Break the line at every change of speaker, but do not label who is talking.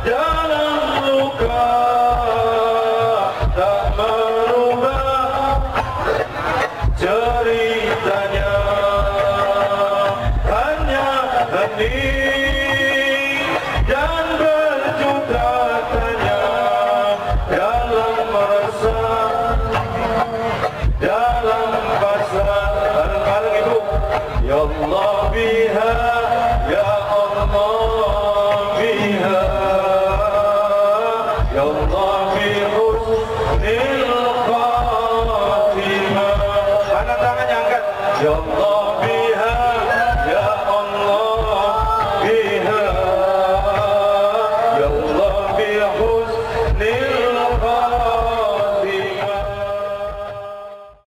Jalan muka tak merubah ceritanya. Hanya hening dan bercurhatnya dalam merasa dalam pasrah terkali itu ya Allah biha Ya Allah